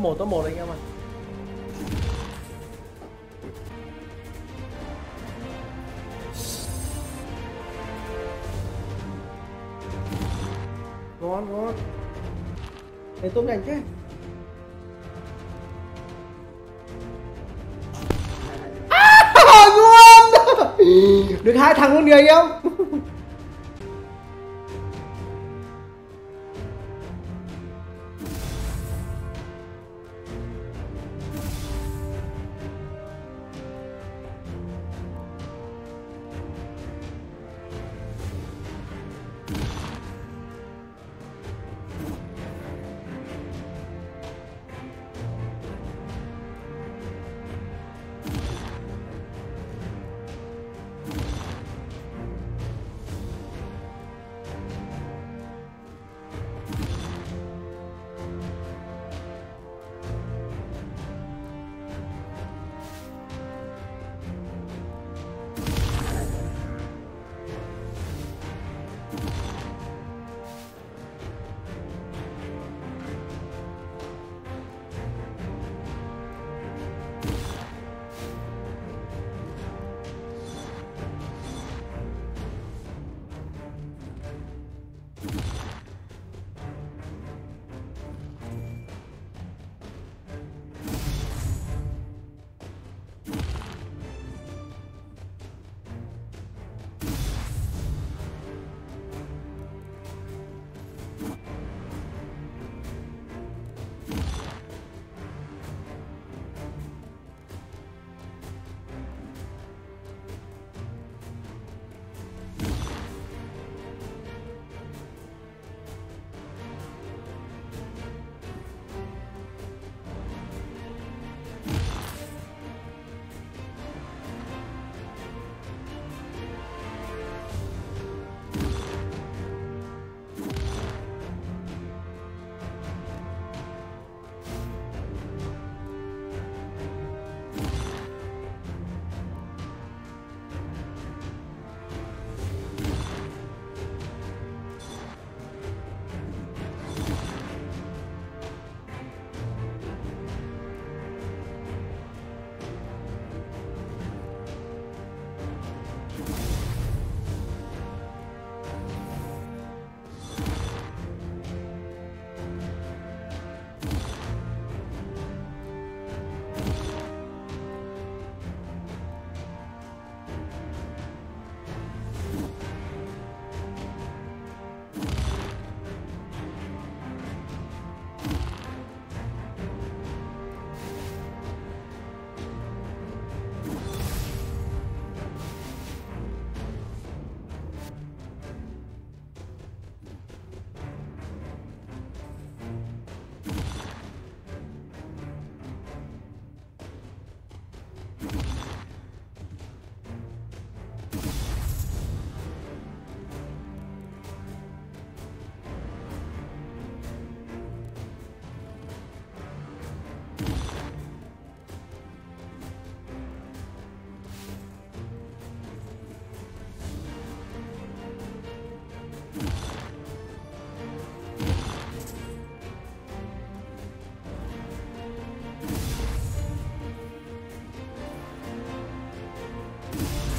top một top một anh em ạ. Ngon ngon. Để tôm nhanh chứ à, ngon. Được hai thằng luôn kìa anh em. you